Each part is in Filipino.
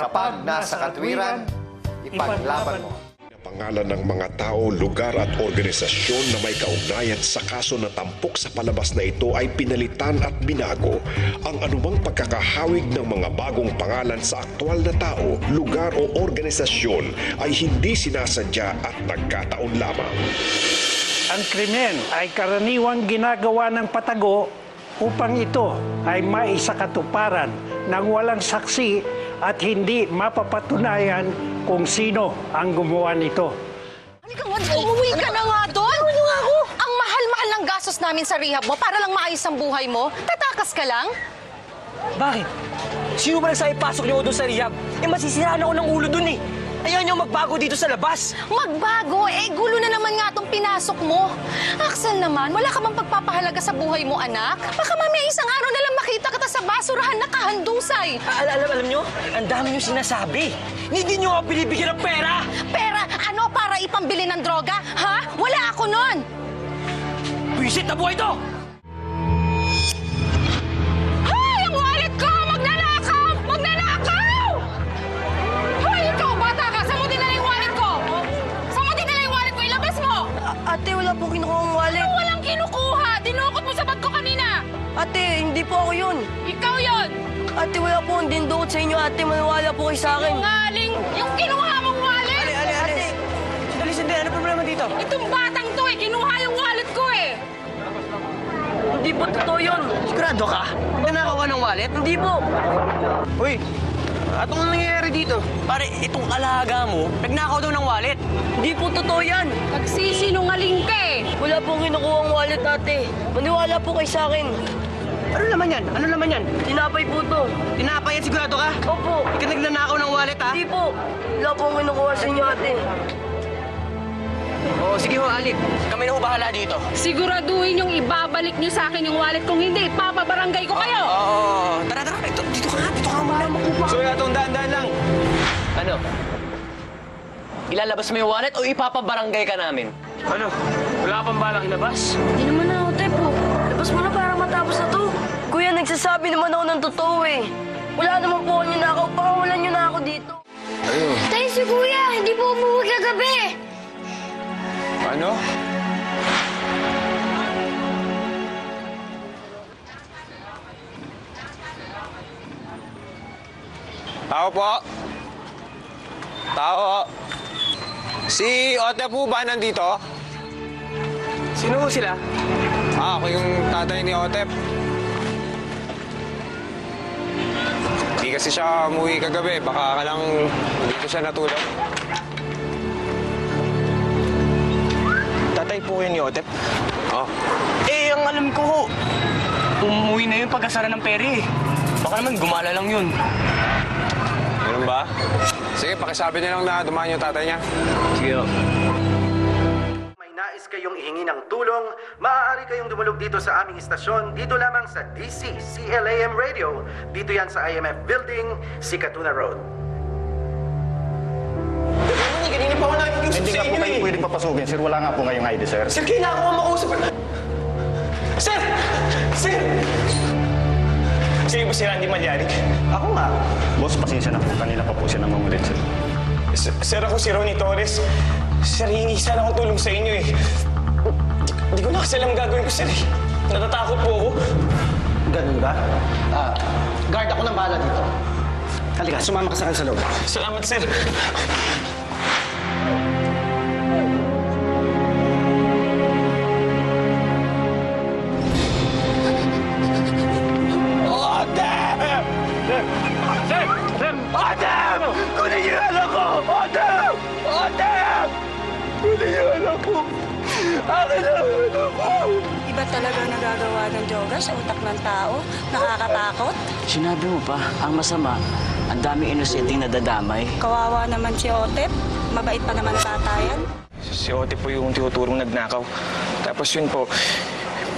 Kapag nasa katwiran, ipaglaban mo. Pangalan ng mga tao, lugar at organisasyon na may kaugnayan sa kaso na tampok sa palabas na ito ay pinalitan at binago. Ang anumang pagkakahawig ng mga bagong pangalan sa aktwal na tao, lugar o organisasyon ay hindi sinasadya at nagkataon lamang. Ang krimen ay karaniwang ginagawa ng patago upang ito ay maisakatuparan ng walang saksi at hindi mapapatunayan kung sino ang gumawa nito. Halika nga, umuwi ka na nga doon. Ano nga ako? Ang mahal-mahal ng gastos namin sa rehab mo para lang maayos ang buhay mo. Tatakas ka lang? Bakit? Sino ba nagsabi pasok niyo doon sa rehab? Eh, masisiraan ako ng ulo doon eh. Ayaw niyo magbago dito sa labas. Magbago, eh gulo na naman nga itong pinasok mo. Axel naman, wala ka bang pagpapahalaga sa buhay mo, anak? Baka mamaya isang araw na lang makita kita sa basurahan na kahandusay. Al alam, alam niyo, ang dami niyo sinasabi. Hindi niyo ako binibigyan ng pera. Pera, ano para ipambili ng droga? Ha? Wala ako nun. Visit na buhay to! Hindi po ako yun. Ikaw yon! Ate, wala po akong dindoot sa inyo. Ate, maniwala po kayo sa akin. Ngaling! Yung kinuha mong wallet! Ali, ali, ali. Sandali, sandali. Ano problema dito? Itong batang to eh! Kinuha yung wallet ko eh! Hindi po totoo yun. Sigurado ka? Nanakaw ka ng wallet? Hindi po. Uy, atong nangyayari dito? Pare, itong alaga mo, nagnakaw daw ng wallet. Hindi po totoo yan. Nagsisinungaling ka eh! Wala pong kinukuha ang wallet, ate. Maniwala po kayo sa akin. Ano naman yan? Ano naman yan? Tinapay po to. Tinapay yan, sigurado ka? Opo. Ikaw nagnanakaw ng wallet, ha? Hindi po. Wala pong kinukuha sa inyo, ate. Oo, sige ho, Alip. Kami na ho bahala dito. Siguraduhin yung ibabalik nyo sa akin yung wallet. Kung hindi, ipapabarangay ko kayo. Oo, tara, tara. Dito, dito ka nga, dito ka muna makupa. So, atong daan-daan lang. Ano? Ilalabas mo yung wallet o ipapabarangay ka namin? Ano? Wala ka pang balak ilabas? Hindi naman na ako, po. Labas mo na para nagsasabi naman ako ng totoo eh. Wala naman po ako ninakaw. Pakawalan niyo na ako dito. Tayo si Kuya, hindi po umuwi kagabi. Ano? Tao po. Tao. Si Ote po ba nandito? Sino ho sila? Ah, ako yung tatay ni Otep. Hindi kasi siya umuwi kagabi. Baka ka lang dito siya natulog. Tatay po kayo ni Otep. Oh. Eh, ang alam ko ho, umuwi na yun pagkasara ng peri eh. Baka naman gumala lang yun. Ganun ba? Sige, pakisabi niya lang na dumaan yung tatay niya. Sige ho. Nais kayong ihingi ng tulong, maaari kayong dumulog dito sa aming istasyon dito lamang sa DC CLAM Radio. Dito yan sa IMF Building, Sikatuna Road. Kanina pa ako nakikisip Hindi nga po kayo pwedeng papasukin, sir. Wala nga po ngayong ID, sir. Sir, kailangan ko makausap. Sir! Sir! Sino po si Randy Malyari? Ako nga. Boss, pasensya na po. Kanina pa po siya namumulit, sir. S- Sir, ako si Ronnie Torres. Sir, hingi sana ako tulong sa inyo eh. Di, di ko na kasi alam gagawin ko, sir. eh. Natatakot po ako. Ganun ba? Ah, guard ako ng bala dito. Halika, sumama ka sa akin sa loob. Salamat, sir. Niyo yung anak ko! Akin na yung anak ko! Iba talaga nagagawa ng yoga sa utak ng tao. Nakakatakot. Sinabi mo pa, ang masama, ang dami inosenteng nadadamay. Kawawa naman si Otep. Mabait pa naman bata yan. Si Ote po yung tinuturong nagnakaw. Tapos yun po,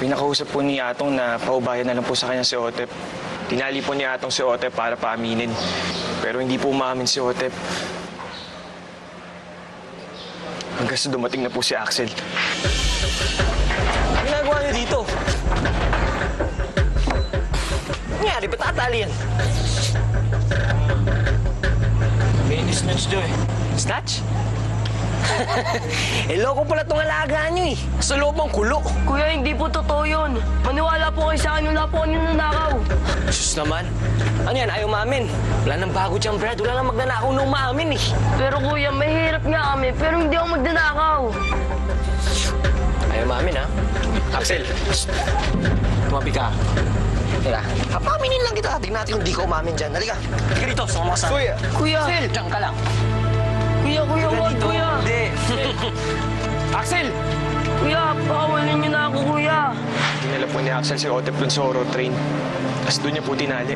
pinakausap po ni Atong na paubayan na lang po sa kanya si Otep. Tinali po ni Atong si Otep para paaminin. Pero hindi po umamin si Otep. Hanggang sa dumating na po si Axel. Ano ginagawa niyo dito? Nangyari, ba't tatali yan? Snatch daw eh. Snatch? eh, loko pala itong alagaan nyo eh. Sa loob ng kulo. Kuya, hindi po totoo yun. Maniwala po kayo sa akin, wala po kami nanakaw. Sus naman. Ano yan, ayaw maamin. Wala nang bago dyan, Brad. Wala nang magnanakaw nung maamin eh. Pero kuya, mahirap nga kami, pero hindi ako magnanakaw. Ayaw maamin, ha? Axel, tumabi ka. Teka, papaminin lang kita. Tingnan natin yung di ka umamin dyan. Halika. Halika dito, sumama ka sa... Kuya! Kuya! Axel, dyan ka lang. Kuya, kuya, wag, kuya! Hindi. Axel! Kuya, pakawalan niyo na ako, kuya. Dinala po ni Axel si Otep dun sa Oro Train. Tapos doon niya po tinali.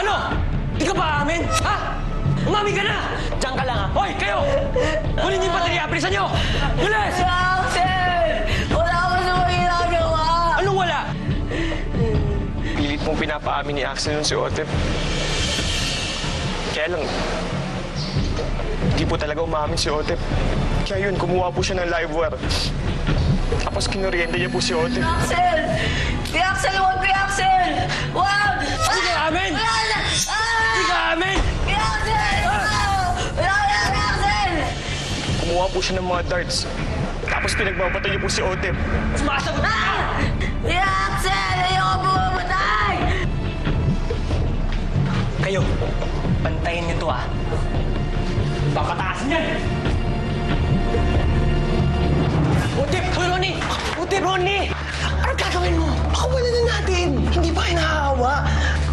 Ano? Di ka ba amin? Ha? Umami ka na! Diyan ka lang ha. Hoy, kayo! Kunin niyo yung baterya, bilisan niyo! Bilis! Axel! Wala ako sa mga ginagawa! Anong wala? Pilit pong pinapaamin ni Axel nun si Otep. Kaya lang, hindi po talaga umamin si Otep. Kaya yun, kumuha po siya ng live wire. Tapos kinoriente niya po si Otep. Axel! Kuya Axel, wag, Kuya Axel! Wag! Di ka amin! Na! Ah! Di ka amin! Kuya Axel! Ah! Wala na, Kuya Axel! Kumuha po siya ng mga darts. Tapos pinagbabatay niya po si Otep. Sumasagot ka! Ah! Kuya Axel! Ayoko bumamatay! Kayo, pantayin niyo to ha. Papataasin yan! Utip! Ronnie! Utip, Ronnie! Anong gagawin mo? Pakawalan na natin! Hindi ba hinahawa?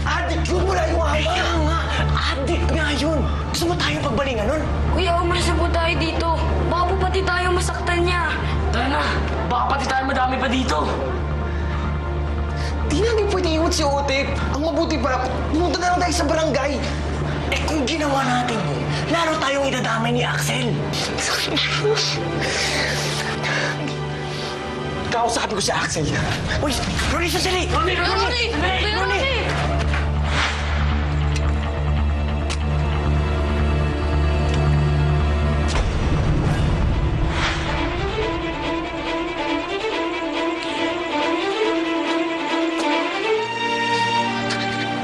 Addict yun! Wala yung hawa! Kaya nga! Addict nga yun! Gusto mo tayong pagbalingan nun? Kuya, umalis na po tayo dito. Baka po pati tayo masaktan niya. Tara na. Baka pati tayo madami pa dito. Di natin pwede iwan si Otip. Ang mabuti pa, pumunta na lang tayo sa barangay. Eh kung ginawa natin yun, lalo tayong idadamay ni Axel. Kausapin ko si Axel. Uy, Ronnie, sandali! Ronnie, Ronnie! Ronnie! Ronnie!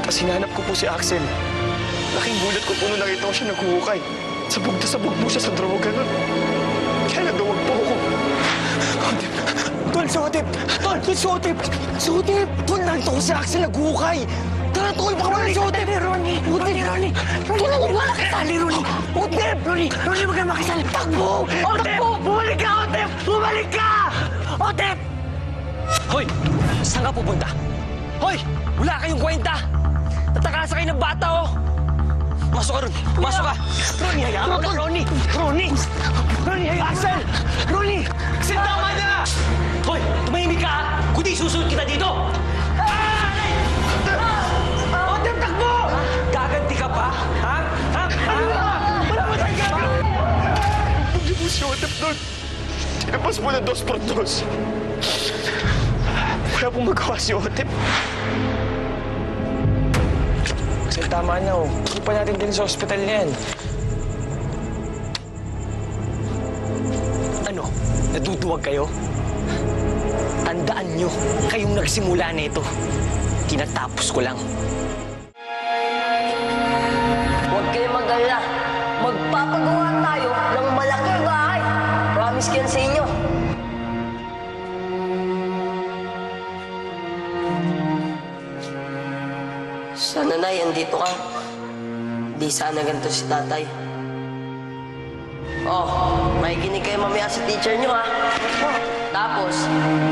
Tapos hinanap ko po si Axel. Laking gulat ko po nung nakita ko siya naghuhukay. Sabog na sabog po siya sa droga nun. Kaya nagawag po ako. Otip! Tol, si Otip! Tol, si Otip! Si Otip! Tol, narito ko si Axel naghuhukay! Tara, Tol, baka wala si Otip! Ronnie! Ronnie! Ronnie! Ronnie! Huwag mo makisali, Ronnie! Otip! Ronnie! Ronnie, huwag ka makisali! Takbo! Takbo! Bumalik ka, Otip! Bumalik ka! Otip! Hoy! Saan ka pupunta? Hoy! Wala kayong kwenta! Tatakasa kayo ng bata, oh! Masok ka, Ronnie! Masok ka! Ronnie, hayaan mo na, Ronnie! Ronnie! Ronnie, hayaan mo Axel! Ronnie! Axel, tama na! Hoy! Tumahimik ka, ha? Kundi susunod kita dito! Ah! Ah! Otep, takbo! Gaganti ka pa? Ha? Ha? Ano ba? Wala mo tayong gagawin! Hindi po si Otep doon. Tinapos po ng dos por dos. Wala pong magawa si Otep. Tama na oh. Hindi natin din sa ospital niyan. Ano? Natutuwag kayo? Tandaan nyo, kayong nagsimula nito. Tinatapos ko lang. Sana na, andito ka. Di sana ganito si tatay. Oh, makikinig kayo mamaya sa teacher nyo, ha? Tapos,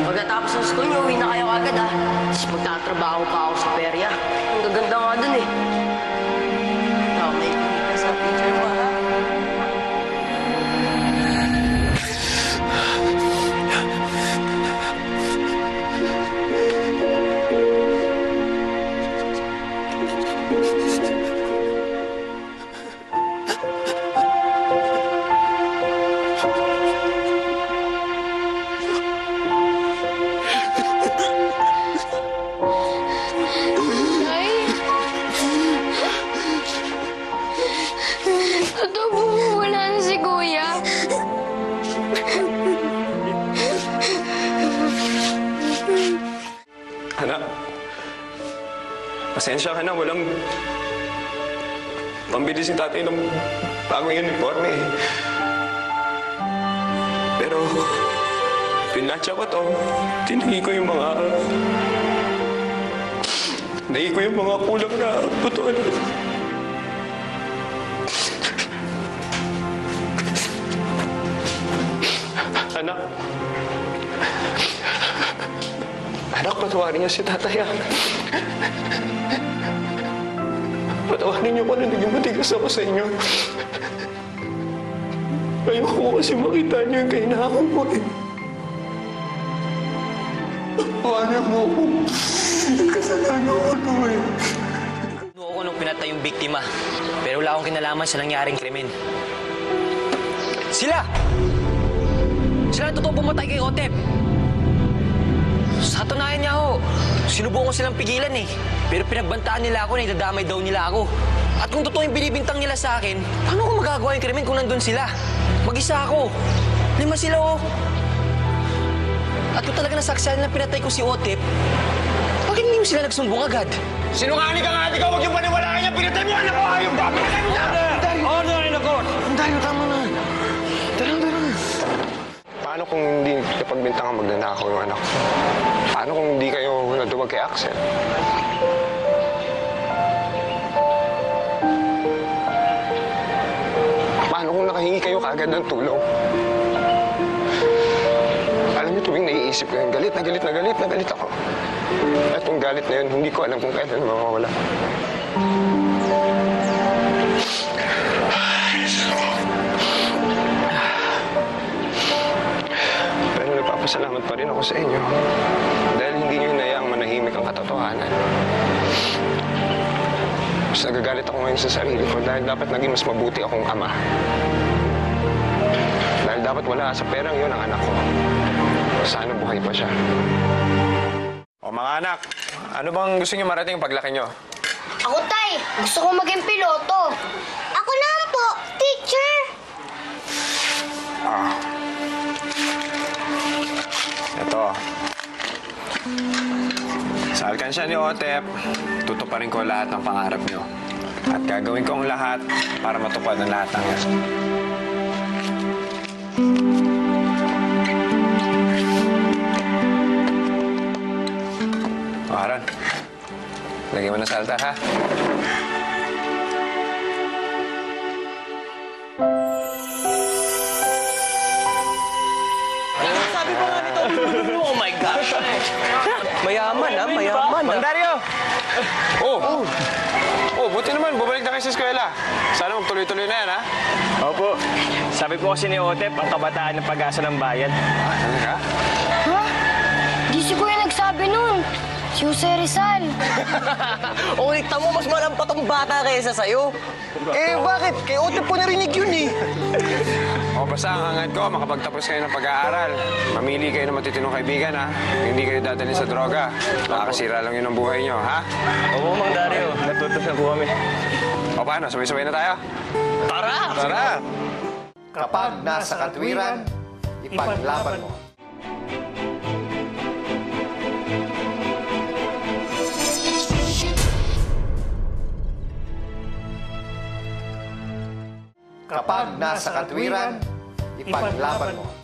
pagkatapos ng school nyo, uwi na kayo agad, ha? Tapos magtatrabaho pa ako sa perya. Ang gaganda nga dun, eh. Oh, makikinig ka sa teacher mo, ha? Pambili si tatay ng bagong uniforme. Pero, pinatsa ko to. Tinagi ko yung mga... Tinagi ko yung mga kulang na putol. Anak. Anak, patawarin niyo si tatay, ah. Patawarin niyo ko na naging matigas ako sa inyo. Ayoko ko kasi makita niyo yung kainahan ko, eh. Patawarin mo ako. Kasalanan ko to, eh. Nuo ko nung pinatay yung biktima. Pero wala akong kinalaman sa nangyaring krimen. Sila! Sila ang totoo pumatay kay Otep. Sa katunayan niya ho, sinubukan ko silang pigilan eh. Pero pinagbantaan nila ako na idadamay daw nila ako. At kung totoo yung binibintang nila sa akin, paano ko magagawa yung krimen kung nandun sila? Mag-isa ako. Lima sila oh. At kung talaga nasaksihan na pinatay ko si Otep, bakit hindi mo sila nagsumbong agad? Sinungaling ka nga, ikaw huwag yung paniwalaan niya. Pinatay mo anak ko, hayop ka! Pinatay mo siya! Order in the court! Dario, tama napagbintang ang magnanakaw yung anak ko? Paano kung hindi kayo naduwag kay Axel? Paano kung nakahingi kayo kagad ng tulong? Alam niyo, tuwing naiisip ko yun, galit na galit na galit na galit ako. At yung galit na yun, hindi ko alam kung kailan mawawala. Ako sa inyo. Dahil hindi niyo hinayaang manahimik ang katotohanan. Mas nagagalit ako ngayon sa sarili ko dahil dapat naging mas mabuti akong ama. Dahil dapat wala sa perang yun ang anak ko. Sana buhay pa siya. O mga anak, ano bang gusto niyo marating paglaki niyo? Ako, Tay. Gusto ko maging piloto. Ako naman po, teacher. Ah. Ito. Sa alkansya ni Otep, tutuparin ko lahat ng pangarap niyo. At gagawin ko ang lahat para matupad ang lahat ng yan. O, Aaron. Lagyan mo ng salta, ha? Mayaman ah, mayaman Mang Dario! Oh! Oh, buti naman, bumalik na kayo sa eskwela. Sana magtuloy-tuloy na yan, ha? Opo. Sabi po kasi ni Otep, ang kabataan ng pag-asa ng bayan. Ah, talaga? Ha? Di si Kuya Jose Rizal. Ulit mo, mas malampat ang bata kaysa sa'yo. Eh, bakit? Kay Ote po narinig yun eh. O, basta ang hangad ko, makapagtapos kayo ng pag-aaral. Mamili kayo ng matitinong kaibigan, ha? Hindi kayo dadalhin sa droga. Nakakasira lang yun ang buhay nyo, ha? Oo, Mang Dario. Natutos na po kami. O, paano? Sabay-sabay na tayo? Tara! Tara! Kapag nasa katwiran, ipaglaban mo. Kapag nasa katwiran, ipaglaban mo.